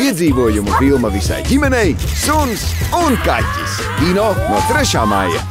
Piedzīvojumu filma visai ģimenei, suns un kaķis. Kino no 3. māja.